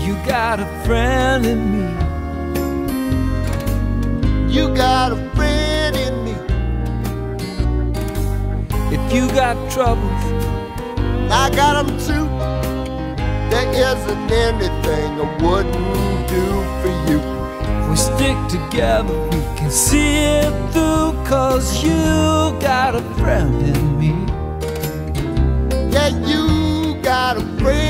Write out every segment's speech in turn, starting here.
You got a friend in me. You got a friend in me. If you got troubles, I got them too. There isn't anything I wouldn't together, we can see it through. Cause you got a friend in me. Yeah, you got a friend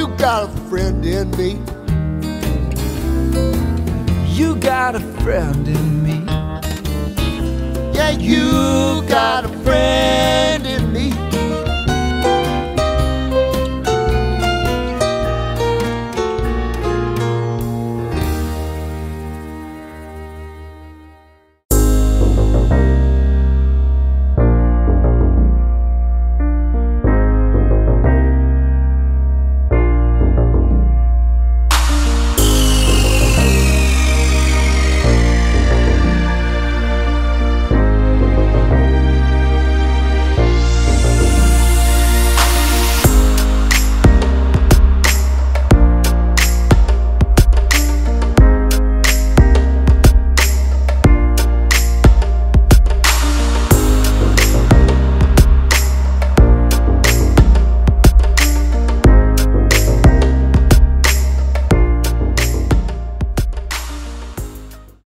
You got a friend in me. You got a friend in me. Yeah, you got